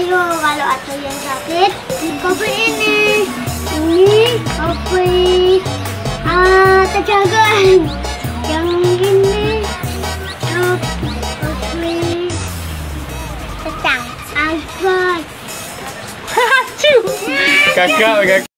Ayo kalau ada yang sakit kopi ini. Ini kopi ah kejagaan yang ini kopi kopi. Tentang iPhone kakak kakak